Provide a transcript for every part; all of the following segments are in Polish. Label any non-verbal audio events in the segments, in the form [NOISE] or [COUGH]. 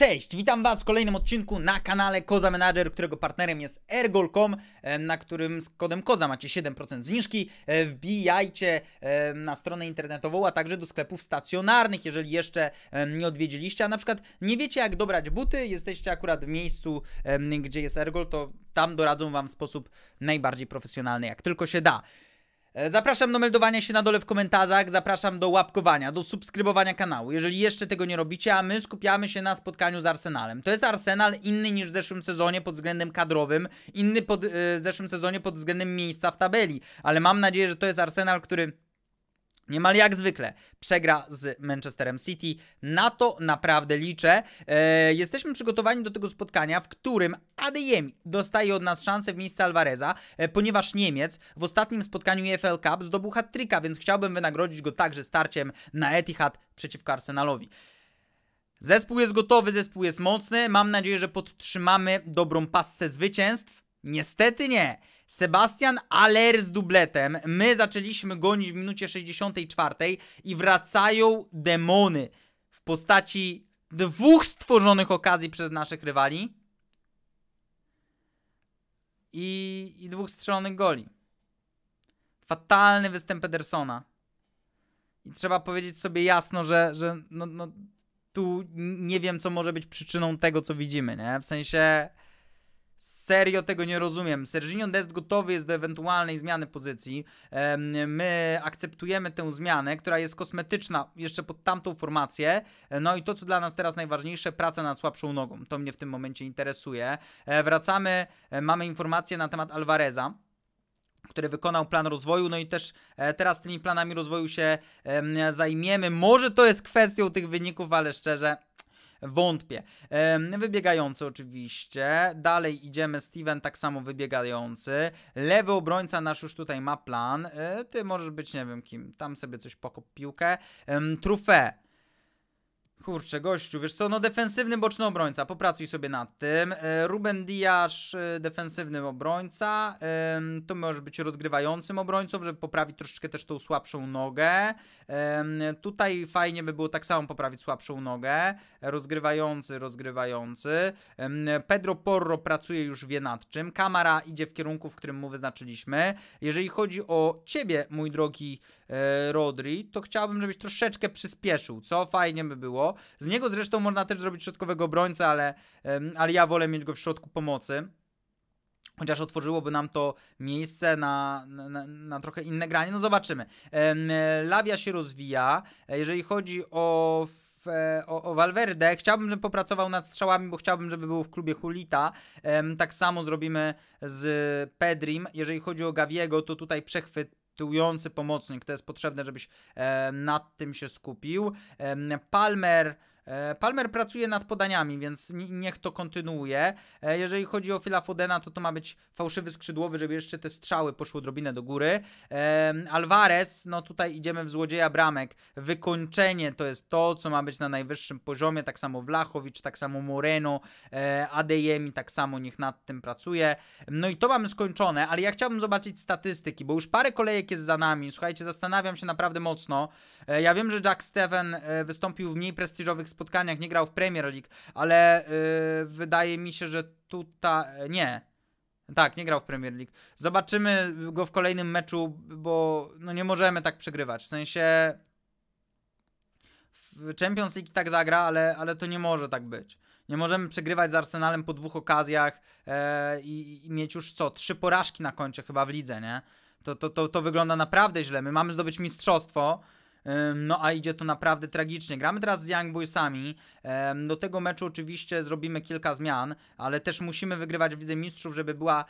Cześć, witam Was w kolejnym odcinku na kanale Koza Manager, którego partnerem jest Ergol.com, na którym z kodem Koza macie 7% zniżki. E, Wbijajcie na stronę internetową, a także do sklepów stacjonarnych, jeżeli jeszcze nie odwiedziliście, a na przykład nie wiecie jak dobrać buty, jesteście akurat w miejscu, gdzie jest Ergol, to tam doradzą Wam w sposób najbardziej profesjonalny, jak tylko się da. E, Zapraszam do meldowania się na dole w komentarzach, zapraszam do łapkowania, do subskrybowania kanału, jeżeli jeszcze tego nie robicie, a my skupiamy się na spotkaniu z Arsenalem. To jest Arsenal inny niż w zeszłym sezonie pod względem kadrowym, inny pod, e, w zeszłym sezonie pod względem miejsca w tabeli, ale mam nadzieję, że to jest Arsenal, który Niemal jak zwykle przegra z Manchesterem City. Na to naprawdę liczę. E, jesteśmy przygotowani do tego spotkania, w którym Adeyemi dostaje od nas szansę w miejsce Alvareza, e, ponieważ Niemiec w ostatnim spotkaniu EFL Cup zdobył hat-tricka, więc chciałbym wynagrodzić go także starciem na Etihad przeciwko Arsenalowi. Zespół jest gotowy, zespół jest mocny. Mam nadzieję, że podtrzymamy dobrą passę zwycięstw. Niestety nie. Sebastian Aller z dubletem. My zaczęliśmy gonić w minucie 64 i wracają demony w postaci dwóch stworzonych okazji przez naszych rywali i, i dwóch strzelonych goli. Fatalny występ Edersona. I trzeba powiedzieć sobie jasno, że, że no, no, tu nie wiem, co może być przyczyną tego, co widzimy, nie? W sensie serio tego nie rozumiem. Serginio Dest gotowy jest do ewentualnej zmiany pozycji. My akceptujemy tę zmianę, która jest kosmetyczna jeszcze pod tamtą formację. No i to, co dla nas teraz najważniejsze, praca nad słabszą nogą. To mnie w tym momencie interesuje. E, Wracamy, e, mamy informacje na temat Alvareza który wykonał plan rozwoju, no i też e, teraz tymi planami rozwoju się em, zajmiemy. Może to jest kwestią tych wyników, ale szczerze wątpię. Wybiegający oczywiście. Dalej idziemy. Steven tak samo wybiegający. Lewy obrońca nasz już tutaj ma plan. E, Ty możesz być nie wiem kim. Tam sobie coś pokop piłkę. Trufę. Kurczę, gościu, wiesz co, no defensywny boczny obrońca, popracuj sobie nad tym. E, Ruben Diasz, e, defensywny obrońca. To możesz być rozgrywającym obrońcą, żeby poprawić troszeczkę też tą słabszą nogę. Tutaj fajnie by było tak samo poprawić słabszą nogę. Rozgrywający, rozgrywający. Pedro Porro pracuje już wie nad czym. Kamara idzie w kierunku, w którym mu wyznaczyliśmy. Jeżeli chodzi o ciebie, mój drogi e, Rodri, to chciałbym, żebyś troszeczkę przyspieszył, co fajnie by było. Z niego zresztą można też zrobić środkowego obrońcę, ale, ale ja wolę mieć go w środku pomocy. Chociaż otworzyłoby nam to miejsce na, na, na trochę inne granie. No zobaczymy. E, Lawia się rozwija. E, Jeżeli chodzi o, e, o, o Valverde, chciałbym, żeby popracował nad strzałami, bo chciałbym, żeby był w klubie Hulita. Tak samo zrobimy z Pedrim. Jeżeli chodzi o Gaviego, to tutaj przechwyt tyłujący pomocnik, to jest potrzebne, żebyś e, nad tym się skupił. Em, Palmer. E, Palmer pracuje nad podaniami, więc ni- niech to kontynuuje. E, Jeżeli chodzi o Phila Fodena, to to ma być fałszywy skrzydłowy, żeby jeszcze te strzały poszły odrobinę do góry. Alvarez, no tutaj idziemy w złodzieja bramek. Wykończenie to jest to, co ma być na najwyższym poziomie. Tak samo Vlachowicz, tak samo Moreno, e, Adeyemi, tak samo niech nad tym pracuje. No i to mamy skończone, ale ja chciałbym zobaczyć statystyki, bo już parę kolejek jest za nami. Słuchajcie, zastanawiam się naprawdę mocno. Ja wiem, że Jack Steven wystąpił w mniej prestiżowych spotkaniach, nie grał w Premier League, ale e, wydaje mi się, że tutaj. Nie. Tak, nie grał w Premier League. Zobaczymy go w kolejnym meczu, bo no nie możemy tak przegrywać. W sensie. W Champions League tak zagra, ale, ale to nie może tak być. Nie możemy przegrywać z Arsenalem po dwóch okazjach e, i, i mieć już co, trzy porażki na koncie chyba w lidze, nie? To, to, to, to wygląda naprawdę źle. My mamy zdobyć mistrzostwo, no a idzie to naprawdę tragicznie. Gramy teraz z Young Boysami. Do tego meczu oczywiście zrobimy kilka zmian, ale też musimy wygrywać w Mistrzów, żeby była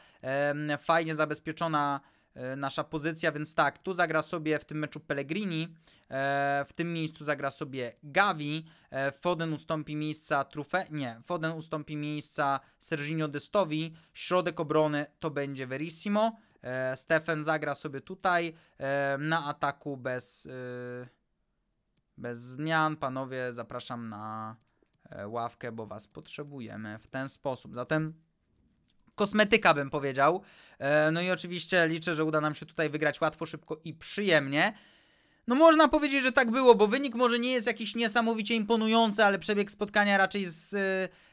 fajnie zabezpieczona e, nasza pozycja, więc tak, tu zagra sobie w tym meczu Pellegrini, e, w tym miejscu zagra sobie Gavi, e, Foden ustąpi miejsca Trufe, nie, Foden ustąpi miejsca Serginio Destowi, środek obrony to będzie Verissimo, Stefan zagra sobie tutaj e, na ataku bez, e, bez zmian, panowie zapraszam na e, ławkę, bo was potrzebujemy w ten sposób, zatem kosmetyka bym powiedział. E, No i oczywiście liczę, że uda nam się tutaj wygrać łatwo, szybko i przyjemnie. No można powiedzieć, że tak było, bo wynik może nie jest jakiś niesamowicie imponujący, ale przebieg spotkania raczej z,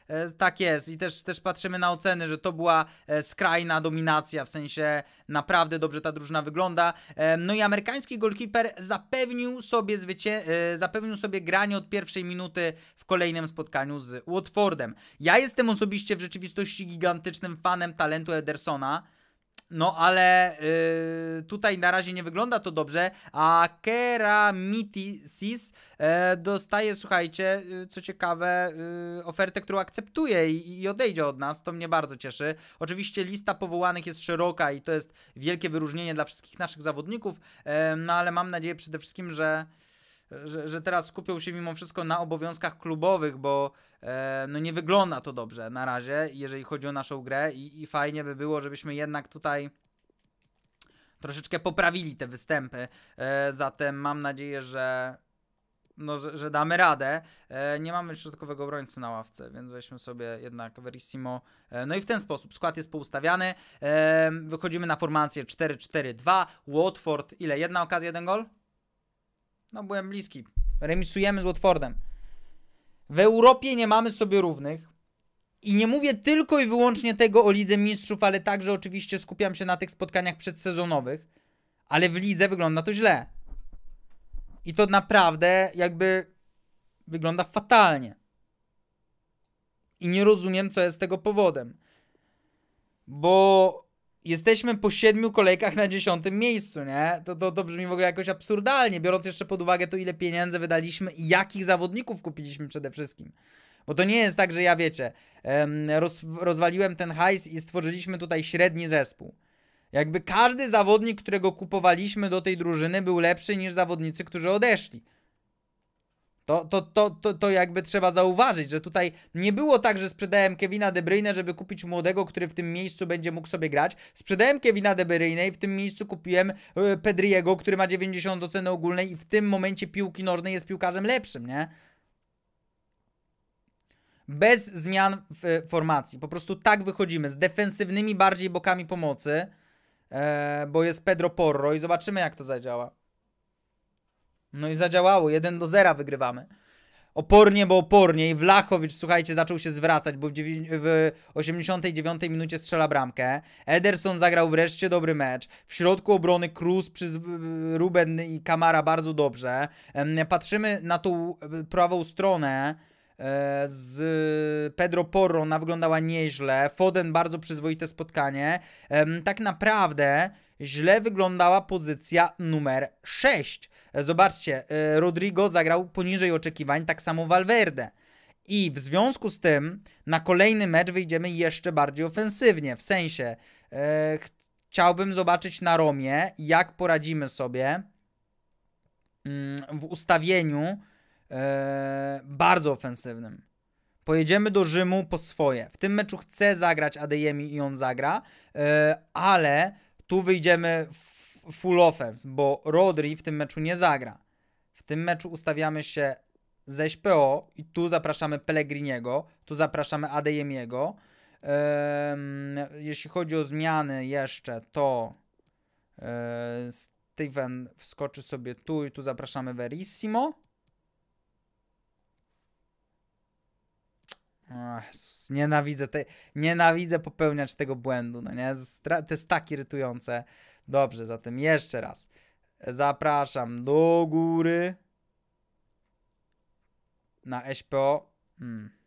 e, tak jest. I też, też patrzymy na oceny, że to była e, skrajna dominacja, w sensie naprawdę dobrze ta drużyna wygląda. E, no i amerykański goalkeeper zapewnił sobie, zwycię- e, zapewnił sobie granie od pierwszej minuty w kolejnym spotkaniu z Watfordem. Ja jestem osobiście w rzeczywistości gigantycznym fanem talentu Edersona. No ale yy, tutaj na razie nie wygląda to dobrze, a Keramitisis yy, dostaje, słuchajcie, yy, co ciekawe, yy, ofertę, którą akceptuje i, i, odejdzie od nas, to mnie bardzo cieszy. Oczywiście lista powołanych jest szeroka i to jest wielkie wyróżnienie dla wszystkich naszych zawodników, yy, no ale mam nadzieję przede wszystkim, że że, że teraz skupią się mimo wszystko na obowiązkach klubowych, bo e, no nie wygląda to dobrze na razie, jeżeli chodzi o naszą grę i, i fajnie by było, żebyśmy jednak tutaj troszeczkę poprawili te występy. E, zatem mam nadzieję, że no, że, że damy radę. E, nie mamy środkowego obrońcy na ławce, więc weźmy sobie jednak Verissimo. E, no i w ten sposób skład jest poustawiany. E, wychodzimy na formację 4-4-2. Watford, ile? Jedna okazja, jeden gol? No byłem bliski. Remisujemy z Watfordem. W Europie nie mamy sobie równych. I nie mówię tylko i wyłącznie tego o Lidze Mistrzów, ale także oczywiście skupiam się na tych spotkaniach przedsezonowych. Ale w lidze wygląda to źle. I to naprawdę jakby wygląda fatalnie. I nie rozumiem, co jest tego powodem. Bo jesteśmy po siedmiu kolejkach na dziesiątym miejscu, nie? To, to, to brzmi w ogóle jakoś absurdalnie, biorąc jeszcze pod uwagę to, ile pieniędzy wydaliśmy i jakich zawodników kupiliśmy przede wszystkim. Bo to nie jest tak, że ja wiecie, roz, rozwaliłem ten hajs i stworzyliśmy tutaj średni zespół. Jakby każdy zawodnik, którego kupowaliśmy do tej drużyny, był lepszy niż zawodnicy, którzy odeszli. To, to, to, to, to jakby trzeba zauważyć, że tutaj nie było tak, że sprzedałem Kevina De Bruyne, żeby kupić młodego, który w tym miejscu będzie mógł sobie grać. Sprzedałem Kevina De Bruyne i w tym miejscu kupiłem e, Pedriego, który ma 90 oceny ogólnej i w tym momencie piłki nożnej jest piłkarzem lepszym, nie? Bez zmian w formacji. Po prostu tak wychodzimy, z defensywnymi bardziej bokami pomocy, e, bo jest Pedro Porro i zobaczymy jak to zadziała. No i zadziałało, 1 do 0 wygrywamy. Opornie, bo opornie i Wlachowicz, słuchajcie, zaczął się zwracać, bo w, w 89 minucie strzela bramkę. Ederson zagrał wreszcie dobry mecz. W środku obrony Cruz, przez Ruben i Kamara bardzo dobrze. Patrzymy na tą e, prawą stronę e, z Pedro Porro, ona wyglądała nieźle. Foden bardzo przyzwoite spotkanie. Tak naprawdę źle wyglądała pozycja numer 6. Zobaczcie, e, Rodrigo zagrał poniżej oczekiwań, tak samo Valverde. I w związku z tym na kolejny mecz wyjdziemy jeszcze bardziej ofensywnie. W sensie e, chciałbym zobaczyć na Romie, jak poradzimy sobie mm, w ustawieniu e, bardzo ofensywnym. Pojedziemy do Rzymu po swoje. W tym meczu chcę zagrać Adeyemi i on zagra, e, ale tu wyjdziemy full offense, bo Rodri w tym meczu nie zagra. W tym meczu ustawiamy się z SPO i tu zapraszamy Pellegriniego, tu zapraszamy Adeyemiego. Jeśli chodzi o zmiany jeszcze, to um, Steven wskoczy sobie tu i tu zapraszamy Verissimo. Jezus, nienawidzę, te, nienawidzę popełniać tego błędu, no nie? To jest tak irytujące. Dobrze, zatem jeszcze raz. Zapraszam do góry. Na SPO. Hmm.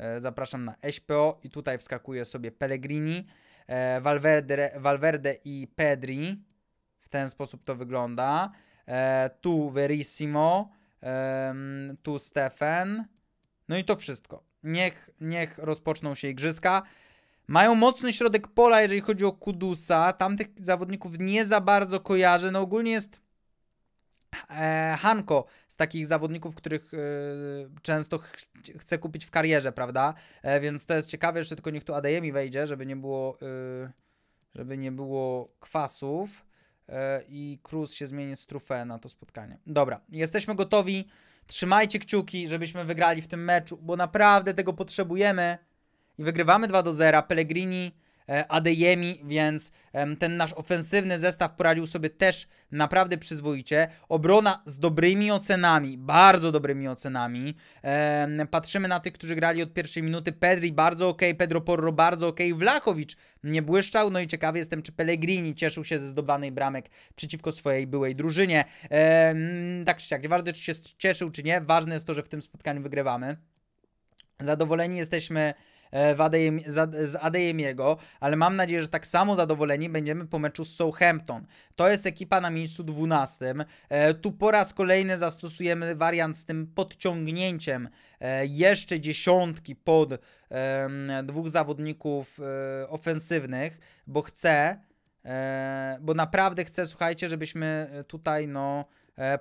E, zapraszam na SPO i tutaj wskakuje sobie Pellegrini, e, Valverde, Valverde i Pedri. W ten sposób to wygląda. E, tu Verissimo, tu Stefan. No i to wszystko. Niech, niech rozpoczną się igrzyska. Mają mocny środek pola, jeżeli chodzi o Kudusa. Tamtych zawodników nie za bardzo kojarzę. No ogólnie jest e, Hanko z takich zawodników, których e, często ch chcę kupić w karierze, prawda? E, więc to jest ciekawe, jeszcze tylko niech tu Adeyemi wejdzie, żeby nie było, e, żeby nie było kwasów. E, I Cruz się zmieni z trufę na to spotkanie. Dobra, jesteśmy gotowi. Trzymajcie kciuki, żebyśmy wygrali w tym meczu, bo naprawdę tego potrzebujemy i wygrywamy 2 do 0. Pellegrini Adeyemi, więc ten nasz ofensywny zestaw poradził sobie też naprawdę przyzwoicie. Obrona z dobrymi ocenami, bardzo dobrymi ocenami. Patrzymy na tych, którzy grali od pierwszej minuty. Pedri bardzo ok, Pedro Porro bardzo ok, Wlachowicz nie błyszczał. No i ciekawy jestem, czy Pellegrini cieszył się ze zdobanej bramek przeciwko swojej byłej drużynie. Tak czy siak, nieważne czy się cieszył, czy nie, ważne jest to, że w tym spotkaniu wygrywamy. Zadowoleni jesteśmy E, z Adeyemiego, ale mam nadzieję, że tak samo zadowoleni będziemy po meczu z Southampton. To jest ekipa na miejscu 12. E, tu po raz kolejny zastosujemy wariant z tym podciągnięciem e, jeszcze dziesiątki pod dwóch zawodników ofensywnych, bo chcę, bo naprawdę chcę, słuchajcie, żebyśmy tutaj no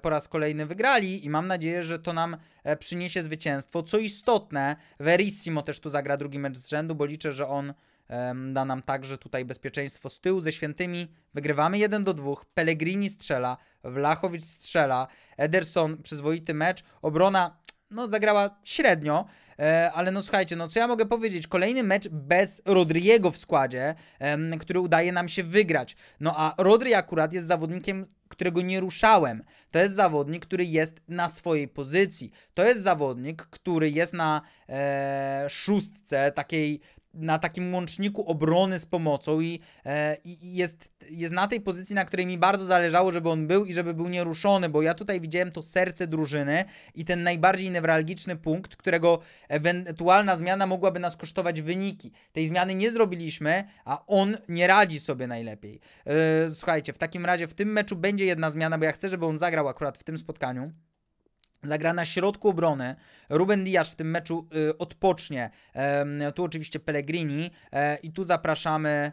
po raz kolejny wygrali i mam nadzieję, że to nam e, przyniesie zwycięstwo. Co istotne, Verissimo też tu zagra drugi mecz z rzędu, bo liczę, że on da nam także tutaj bezpieczeństwo z tyłu ze świętymi. Wygrywamy 1 do 2. Pellegrini strzela, Wlachowicz strzela, Ederson przyzwoity mecz, obrona no zagrała średnio, e, ale no słuchajcie, no co ja mogę powiedzieć? Kolejny mecz bez Rodriego w składzie, który udaje nam się wygrać. No a Rodri akurat jest zawodnikiem, którego nie ruszałem. To jest zawodnik, który jest na swojej pozycji. To jest zawodnik, który jest na e, szóstce takiej na takim łączniku obrony z pomocą i, e, i, jest, jest na tej pozycji, na której mi bardzo zależało, żeby on był i żeby był nieruszony, bo ja tutaj widziałem to serce drużyny i ten najbardziej newralgiczny punkt, którego ewentualna zmiana mogłaby nas kosztować wyniki. Tej zmiany nie zrobiliśmy, a on nie radzi sobie najlepiej. E, słuchajcie, w takim razie w tym meczu będzie jedna zmiana, bo ja chcę, żeby on zagrał akurat w tym spotkaniu. Zagra na środku obrony. Ruben Diaz w tym meczu y, odpocznie. E, tu oczywiście Pellegrini e, i tu zapraszamy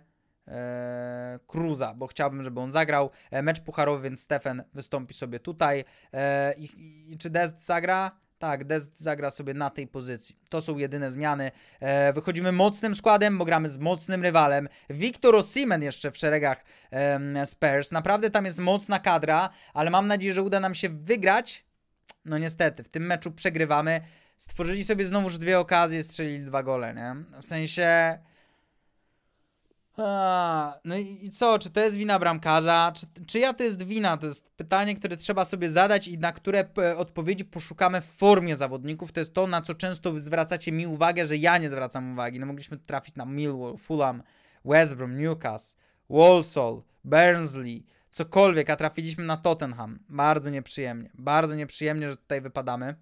e, Cruza, bo chciałbym, żeby on zagrał. E, mecz pucharowy, więc Stefan wystąpi sobie tutaj. E, i, i, czy Dest zagra? Tak, Dest zagra sobie na tej pozycji. To są jedyne zmiany. E, wychodzimy mocnym składem, bo gramy z mocnym rywalem. Victor Osimen jeszcze w szeregach e, Spurs. Naprawdę tam jest mocna kadra, ale mam nadzieję, że uda nam się wygrać no niestety, w tym meczu przegrywamy. Stworzyli sobie znowuż dwie okazje, strzelili dwa gole, nie? W sensie... A, no i co, czy to jest wina bramkarza? Czy, czyja to jest wina? To jest pytanie, które trzeba sobie zadać i na które odpowiedzi poszukamy w formie zawodników. To jest to, na co często zwracacie mi uwagę, że ja nie zwracam uwagi. No mogliśmy trafić na Millwall, Fulham, West Brom, Newcastle, Walsall, Barnsley, cokolwiek, a trafiliśmy na Tottenham. Bardzo nieprzyjemnie. Bardzo nieprzyjemnie, że tutaj wypadamy.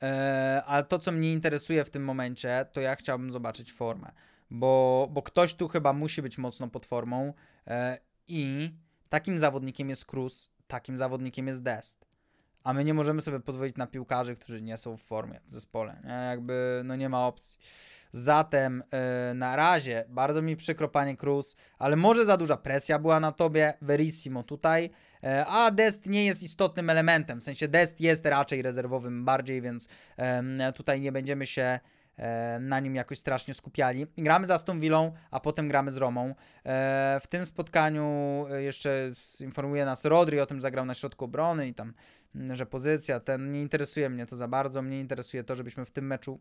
Eee, ale to, co mnie interesuje w tym momencie, to ja chciałbym zobaczyć formę. Bo, bo ktoś tu chyba musi być mocno pod formą eee, i takim zawodnikiem jest Cruz, takim zawodnikiem jest Dest. A my nie możemy sobie pozwolić na piłkarzy, którzy nie są w formie w zespole. Nie? Jakby, no nie ma opcji. Zatem yy, na razie bardzo mi przykro, panie Cruz, ale może za duża presja była na tobie, verissimo tutaj, yy, a Dest nie jest istotnym elementem, w sensie Dest jest raczej rezerwowym bardziej, więc yy, tutaj nie będziemy się na nim jakoś strasznie skupiali. Gramy z Aston Villą, a potem gramy z Romą. E, w tym spotkaniu jeszcze informuje nas Rodri o tym, zagrał na środku obrony i tam, że pozycja, ten nie interesuje mnie to za bardzo. Mnie interesuje to, żebyśmy w tym meczu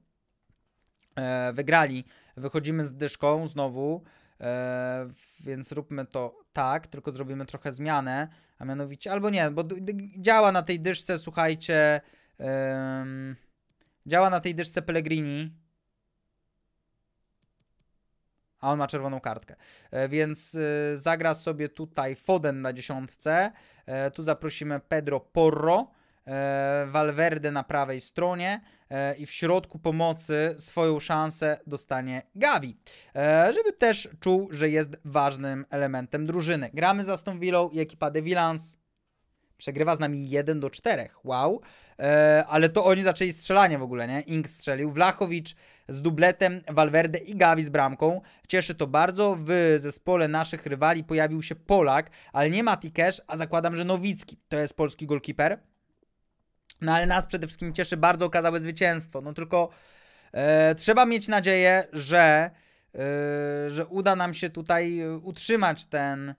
e, wygrali. Wychodzimy z dyszką znowu, e, więc róbmy to tak, tylko zrobimy trochę zmianę, a mianowicie, albo nie, bo działa na tej dyszce, słuchajcie, działa na tej dyszce Pellegrini, a on ma czerwoną kartkę. E, więc e, zagra sobie tutaj Foden na dziesiątce. E, tu zaprosimy Pedro Porro. Valverde na prawej stronie i w środku pomocy swoją szansę dostanie Gavi, żeby też czuł, że jest ważnym elementem drużyny. Gramy za Aston Villą i ekipa De Villans przegrywa z nami 1 do 4. Wow. E, ale to oni zaczęli strzelanie w ogóle, nie? Ink strzelił, Wlachowicz z dubletem, Valverde i Gavi z bramką. Cieszy to bardzo. W zespole naszych rywali pojawił się Polak, ale nie Mati Cash, a zakładam, że Nowicki. To jest polski golkiper. No ale nas przede wszystkim cieszy bardzo okazałe zwycięstwo. No tylko e, trzeba mieć nadzieję, że, e, że uda nam się tutaj utrzymać ten e,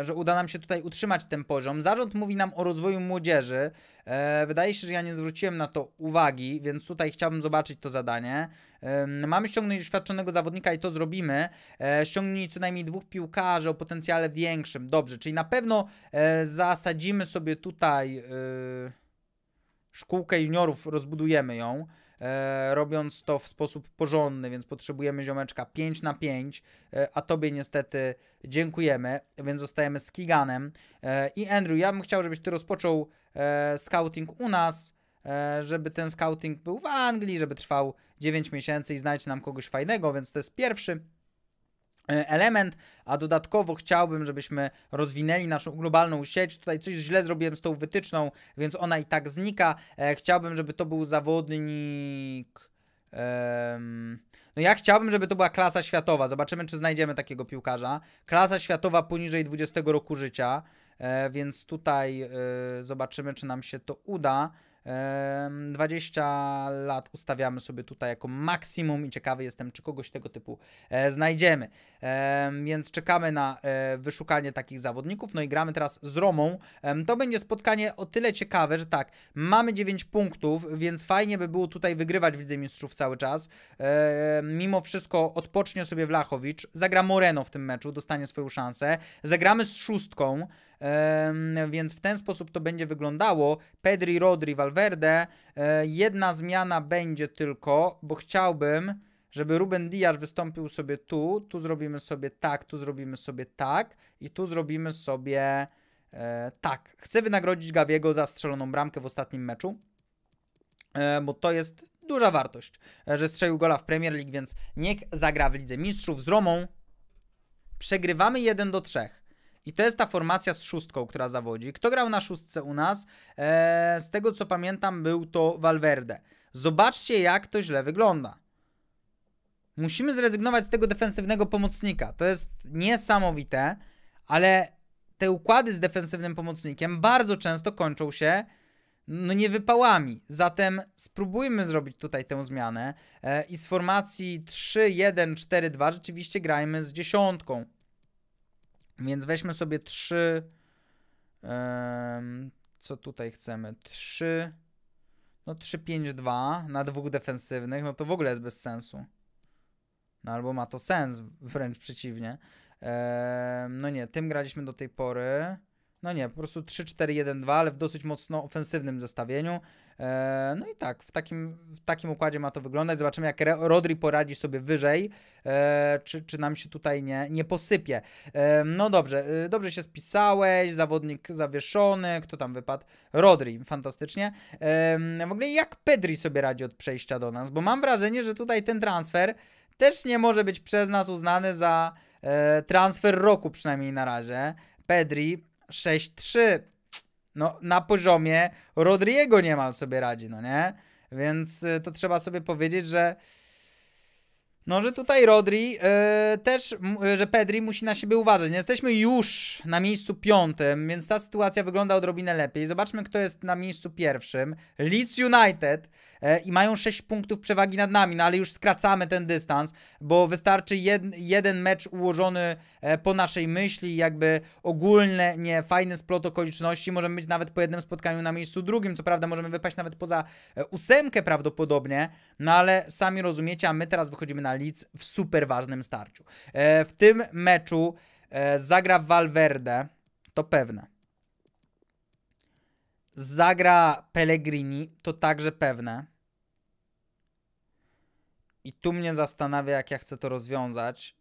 że uda nam się tutaj utrzymać ten poziom. Zarząd mówi nam o rozwoju młodzieży. E, wydaje się, że ja nie zwróciłem na to uwagi, więc tutaj chciałbym zobaczyć to zadanie. E, mamy ściągnąć doświadczonego zawodnika i to zrobimy. E, ściągnij co najmniej dwóch piłkarzy o potencjale większym. Dobrze, czyli na pewno e, zasadzimy sobie tutaj e, szkółkę juniorów, rozbudujemy ją e, robiąc to w sposób porządny, więc potrzebujemy ziomeczka 5 na 5, e, a tobie niestety dziękujemy, więc zostajemy z Kiganem. E, I Andrew, ja bym chciał, żebyś ty rozpoczął e, scouting u nas, e, żeby ten scouting był w Anglii, żeby trwał 9 miesięcy i znajdź nam kogoś fajnego, więc to jest pierwszy element, a dodatkowo chciałbym, żebyśmy rozwinęli naszą globalną sieć. Tutaj coś źle zrobiłem z tą wytyczną, więc ona i tak znika. E, chciałbym, żeby to był zawodnik. no ja chciałbym, żeby to była klasa światowa. Zobaczymy, czy znajdziemy takiego piłkarza. Klasa światowa poniżej 20 roku życia, e, więc tutaj zobaczymy, czy nam się to uda. 20 lat ustawiamy sobie tutaj jako maksimum i ciekawy jestem, czy kogoś tego typu e, znajdziemy. Więc czekamy na e, wyszukanie takich zawodników. No i gramy teraz z Romą. To będzie spotkanie o tyle ciekawe, że tak, mamy 9 punktów, więc fajnie by było tutaj wygrywać w Lidze Mistrzów cały czas. Mimo wszystko odpocznie sobie Wlachowicz, zagra Moreno w tym meczu, dostanie swoją szansę. Zagramy z szóstką więc w ten sposób to będzie wyglądało. Pedri, Rodri, Valverde. E, jedna zmiana będzie tylko, bo chciałbym, żeby Ruben Diaz wystąpił sobie tu, tu zrobimy sobie tak, tu zrobimy sobie tak i tu zrobimy sobie e, tak. Chcę wynagrodzić Gawiego za strzeloną bramkę w ostatnim meczu, e, bo to jest duża wartość, że strzelił gola w Premier League, więc niech zagra w Lidze Mistrzów z Romą. Przegrywamy 1 do 3. I to jest ta formacja z szóstką, która zawodzi. Kto grał na szóstce u nas? Eee, z tego co pamiętam, był to Valverde. Zobaczcie, jak to źle wygląda. Musimy zrezygnować z tego defensywnego pomocnika. To jest niesamowite, ale te układy z defensywnym pomocnikiem bardzo często kończą się no nie wypałami. Zatem spróbujmy zrobić tutaj tę zmianę e, i z formacji 3-1-4-2 rzeczywiście grajmy z dziesiątką. Więc weźmy sobie trzy. co tutaj chcemy? Trzy. No 3-5-2 na dwóch defensywnych, no to w ogóle jest bez sensu. No albo ma to sens, wręcz przeciwnie. no nie, tym graliśmy do tej pory. No nie, po prostu 3-4-1-2, ale w dosyć mocno ofensywnym zestawieniu. E, no i tak, w takim, w takim układzie ma to wyglądać. Zobaczymy, jak Rodri poradzi sobie wyżej, e, czy, czy nam się tutaj nie, nie posypie. E, no dobrze, dobrze się spisałeś, zawodnik zawieszony, kto tam wypadł? Rodri, fantastycznie. W ogóle jak Pedri sobie radzi od przejścia do nas, bo mam wrażenie, że tutaj ten transfer też nie może być przez nas uznany za transfer roku, przynajmniej na razie. Pedri 6-3. No, na poziomie Rodriego niemal sobie radzi, no nie? Więc y, to trzeba sobie powiedzieć, że no, że tutaj Rodri yy, też, yy, że Pedri musi na siebie uważać. Nie jesteśmy już na miejscu piątym, więc ta sytuacja wygląda odrobinę lepiej. Zobaczmy, kto jest na miejscu pierwszym. Leeds United i mają 6 punktów przewagi nad nami, no ale już skracamy ten dystans, bo wystarczy jed, jeden mecz ułożony e, po naszej myśli, jakby ogólne, nie fajny splot okoliczności. Możemy być nawet po jednym spotkaniu na miejscu drugim. Co prawda, możemy wypaść nawet poza e, ósemkę prawdopodobnie, no ale sami rozumiecie, a my teraz wychodzimy na Leeds w super ważnym starciu. E, w tym meczu e, zagra Valverde, to pewne. Zagra Pellegrini, to także pewne. I tu mnie zastanawia, jak ja chcę to rozwiązać.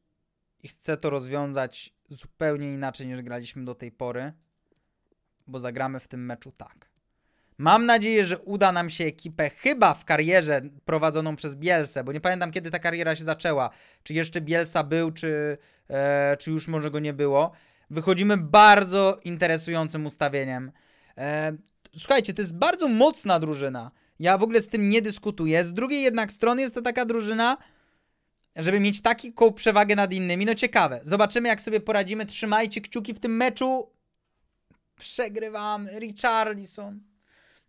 I chcę to rozwiązać zupełnie inaczej niż graliśmy do tej pory, bo zagramy w tym meczu tak. Mam nadzieję, że uda nam się ekipę chyba w karierze prowadzoną przez Bielsę, bo nie pamiętam kiedy ta kariera się zaczęła. Czy jeszcze Bielsa był, czy, e, czy już może go nie było. Wychodzimy bardzo interesującym ustawieniem. E, słuchajcie, to jest bardzo mocna drużyna. Ja w ogóle z tym nie dyskutuję. Z drugiej jednak strony jest to taka drużyna, żeby mieć taką przewagę nad innymi. No ciekawe. Zobaczymy, jak sobie poradzimy. Trzymajcie kciuki w tym meczu. Przegrywam. Richarlison.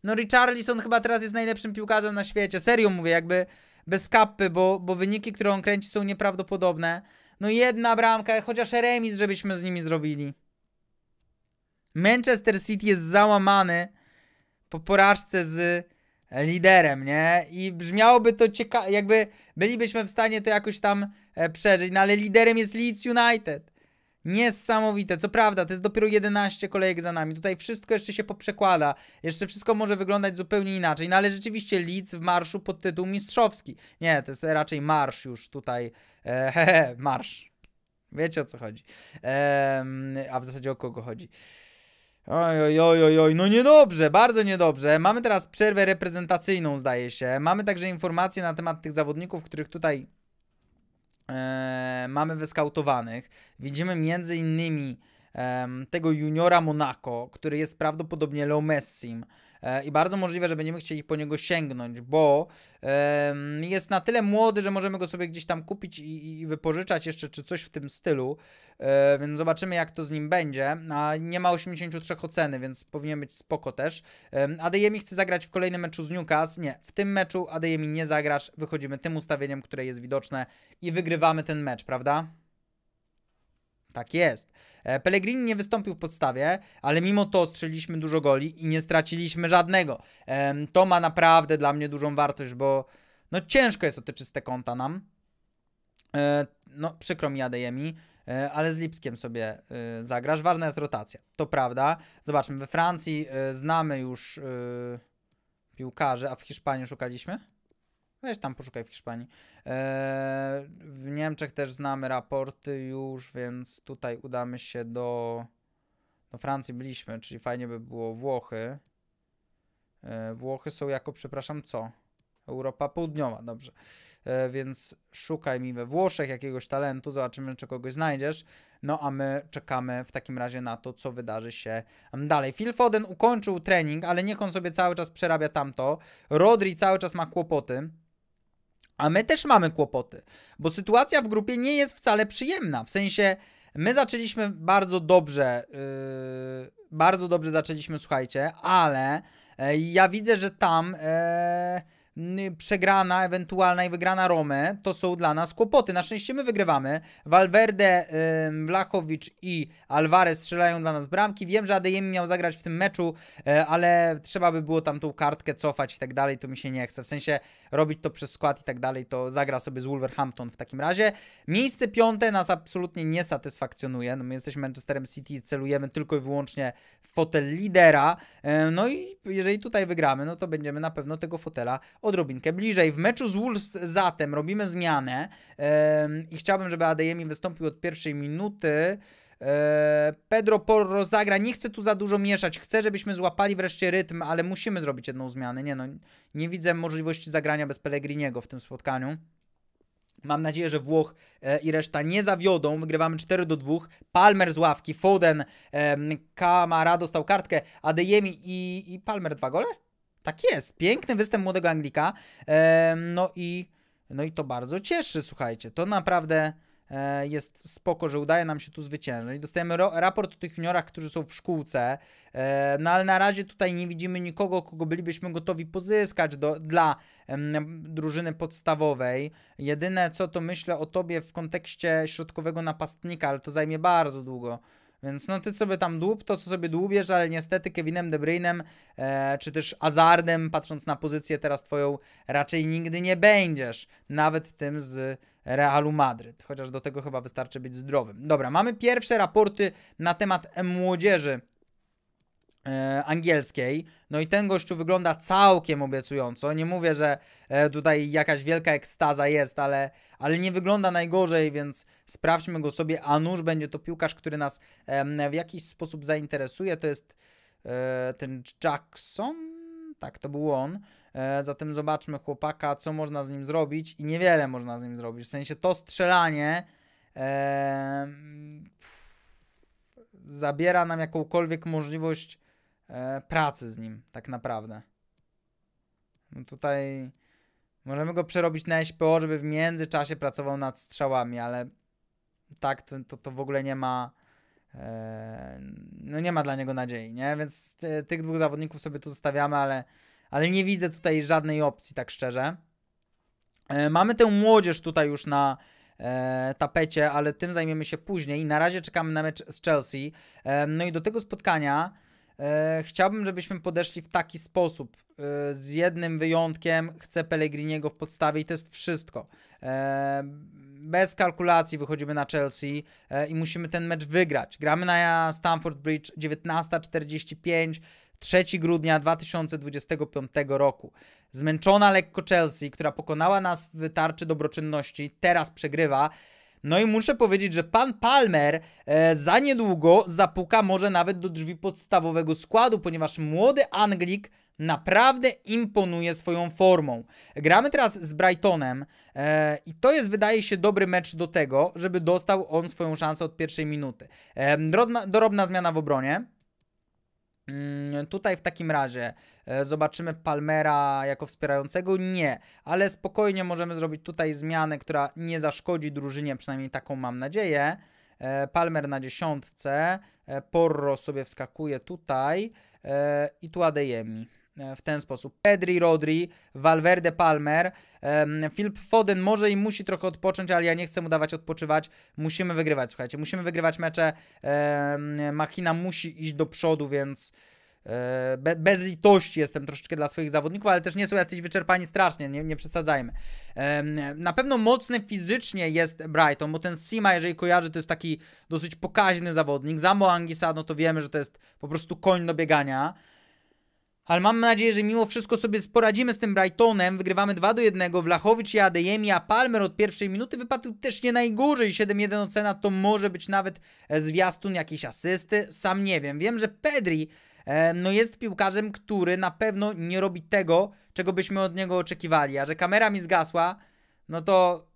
No Richarlison chyba teraz jest najlepszym piłkarzem na świecie. Serio mówię, jakby bez kapy, bo, bo wyniki, które on kręci są nieprawdopodobne. no jedna bramka, chociaż remis, żebyśmy z nimi zrobili. Manchester City jest załamany po porażce z liderem, nie? I brzmiałoby to ciekawie, jakby bylibyśmy w stanie to jakoś tam e, przeżyć, no ale liderem jest Leeds United. Niesamowite, co prawda, to jest dopiero 11 kolejek za nami. Tutaj wszystko jeszcze się poprzekłada. Jeszcze wszystko może wyglądać zupełnie inaczej. No ale rzeczywiście Leeds w marszu pod tytuł mistrzowski. Nie, to jest raczej marsz już tutaj. E, [LAUGHS] marsz. Wiecie o co chodzi. E, a w zasadzie o kogo chodzi. Oj, oj, oj, oj, no niedobrze, bardzo niedobrze. Mamy teraz przerwę reprezentacyjną, zdaje się. Mamy także informacje na temat tych zawodników, których tutaj e, mamy wyskautowanych. Widzimy między innymi e, tego juniora Monaco, który jest prawdopodobnie Leo Messim. E, i bardzo możliwe, że będziemy chcieli po niego sięgnąć, bo jest na tyle młody, że możemy go sobie gdzieś tam kupić i, i wypożyczać jeszcze, czy coś w tym stylu, e, więc zobaczymy jak to z nim będzie, a nie ma 83 oceny, więc powinien być spoko też. Adeyemi chce zagrać w kolejnym meczu z Newcastle, nie, w tym meczu Adeyemi nie zagrasz, wychodzimy tym ustawieniem, które jest widoczne i wygrywamy ten mecz, prawda? Tak jest. E, Pellegrini nie wystąpił w podstawie, ale mimo to strzeliliśmy dużo goli i nie straciliśmy żadnego. To ma naprawdę dla mnie dużą wartość, bo no ciężko jest o te czyste konta nam. E, no przykro mi Adeyemi, e, ale z Lipskiem sobie zagrasz. Ważna jest rotacja, to prawda. Zobaczmy, we Francji znamy już piłkarzy, a w Hiszpanii szukaliśmy? Weź tam poszukaj w Hiszpanii. Eee, w Niemczech też znamy raporty już, więc tutaj udamy się do, do Francji byliśmy, czyli fajnie by było Włochy. Eee, Włochy są jako, przepraszam, co? Europa Południowa, dobrze. E, więc szukaj mi we Włoszech jakiegoś talentu, zobaczymy, czy kogoś znajdziesz. No a my czekamy w takim razie na to, co wydarzy się dalej. Phil Foden ukończył trening, ale niech on sobie cały czas przerabia tamto. Rodri cały czas ma kłopoty. A my też mamy kłopoty, bo sytuacja w grupie nie jest wcale przyjemna. W sensie, my zaczęliśmy bardzo dobrze, yy, bardzo dobrze zaczęliśmy, słuchajcie, ale yy, ja widzę, że tam. Yy, przegrana, ewentualna i wygrana Romy, to są dla nas kłopoty. Na szczęście my wygrywamy. Valverde, Vlachowicz i Alvarez strzelają dla nas bramki. Wiem, że Adeyemi miał zagrać w tym meczu, e, ale trzeba by było tam tą kartkę cofać i tak dalej, to mi się nie chce. W sensie robić to przez skład i tak dalej, to zagra sobie z Wolverhampton w takim razie. Miejsce piąte nas absolutnie nie satysfakcjonuje. No my jesteśmy Manchesterem City, celujemy tylko i wyłącznie w fotel lidera. E, no i jeżeli tutaj wygramy, no to będziemy na pewno tego fotela odrobinkę bliżej. W meczu z Wolves zatem robimy zmianę i chciałbym, żeby Adeyemi wystąpił od pierwszej minuty. E, Pedro Porro zagra, nie chcę tu za dużo mieszać, chcę, żebyśmy złapali wreszcie rytm, ale musimy zrobić jedną zmianę. Nie no, nie widzę możliwości zagrania bez Pellegriniego w tym spotkaniu. Mam nadzieję, że Włoch e, i reszta nie zawiodą. Wygrywamy 4 do 2. Palmer z ławki, Foden, Kamara dostał kartkę, Adeyemi i, i Palmer dwa gole? Tak jest, piękny występ młodego Anglika. No i no i to bardzo cieszy, słuchajcie. To naprawdę e, jest spoko, że udaje nam się tu zwyciężyć. Dostajemy raport o tych juniorach, którzy są w szkółce, e, no ale na razie tutaj nie widzimy nikogo, kogo bylibyśmy gotowi pozyskać do, dla drużyny podstawowej. Jedyne co to myślę o tobie w kontekście środkowego napastnika, ale to zajmie bardzo długo. Więc no ty sobie tam dłub to, co sobie dłubiesz, ale niestety Kevinem De Bruynem e, czy też Azardem, patrząc na pozycję teraz twoją, raczej nigdy nie będziesz. Nawet tym z Realu Madryt. Chociaż do tego chyba wystarczy być zdrowym. Dobra, mamy pierwsze raporty na temat młodzieży angielskiej. No i ten gościu wygląda całkiem obiecująco. Nie mówię, że e, tutaj jakaś wielka ekstaza jest, ale, ale nie wygląda najgorzej, więc sprawdźmy go sobie. A nuż będzie to piłkarz, który nas e, w jakiś sposób zainteresuje. To jest e, ten Jackson. Tak, to był on. E, zatem zobaczmy chłopaka, co można z nim zrobić. I niewiele można z nim zrobić. W sensie to strzelanie e, zabiera nam jakąkolwiek możliwość e, pracy z nim, tak naprawdę. No tutaj możemy go przerobić na SPO, żeby w międzyczasie pracował nad strzałami, ale tak, to, to, to w ogóle nie ma e, no nie ma dla niego nadziei, nie? Więc ty, tych dwóch zawodników sobie tu zostawiamy, ale, ale nie widzę tutaj żadnej opcji, tak szczerze. E, mamy tę młodzież tutaj już na e, tapecie, ale tym zajmiemy się później. Na razie czekamy na mecz z Chelsea. E, no i do tego spotkania e, chciałbym, żebyśmy podeszli w taki sposób. E, z jednym wyjątkiem chcę Pellegriniego w podstawie i to jest wszystko. E, bez kalkulacji wychodzimy na Chelsea e, i musimy ten mecz wygrać. Gramy na Stamford Bridge 19.45, 3 grudnia 2025 roku. Zmęczona lekko Chelsea, która pokonała nas w tarczy dobroczynności, teraz przegrywa. No i muszę powiedzieć, że pan Palmer e, za niedługo zapuka może nawet do drzwi podstawowego składu, ponieważ młody Anglik naprawdę imponuje swoją formą. Gramy teraz z Brightonem e, i to jest, wydaje się, dobry mecz do tego, żeby dostał on swoją szansę od pierwszej minuty. E, drobna, dorobna zmiana w obronie. Mm, Tutaj w takim razie zobaczymy Palmera jako wspierającego? Nie, ale spokojnie możemy zrobić tutaj zmianę, która nie zaszkodzi drużynie, przynajmniej taką mam nadzieję. E, Palmer na dziesiątce, e, Porro sobie wskakuje tutaj e, i tu Adeyemi. E, W ten sposób. Pedri, Rodri, Valverde, Palmer. Em, Philip Foden może i musi trochę odpocząć, ale ja nie chcę mu dawać odpoczywać. Musimy wygrywać, słuchajcie. Musimy wygrywać mecze. Machina musi iść do przodu, więc e, be, bez litości jestem troszeczkę dla swoich zawodników, ale też nie są jacyś wyczerpani strasznie, nie, nie przesadzajmy. Na pewno mocny fizycznie jest Brighton, bo ten Sima, jeżeli kojarzy, to jest taki dosyć pokaźny zawodnik. Zambo Angisa, no to wiemy, że to jest po prostu koń do biegania. Ale mam nadzieję, że mimo wszystko sobie poradzimy z tym Brightonem. Wygrywamy 2 do 1. Wlachowicz i Adeyemi, a Palmer od pierwszej minuty wypadł też nie najgorzej. 7-1 ocena to może być nawet e, zwiastun jakiejś asysty. Sam nie wiem. Wiem, że Pedri e, no jest piłkarzem, który na pewno nie robi tego, czego byśmy od niego oczekiwali. A że kamera mi zgasła, no to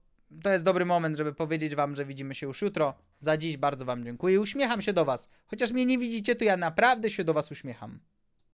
to jest dobry moment, żeby powiedzieć wam, że widzimy się już jutro. Za dziś bardzo wam dziękuję. Uśmiecham się do was. Chociaż mnie nie widzicie, to ja naprawdę się do was uśmiecham.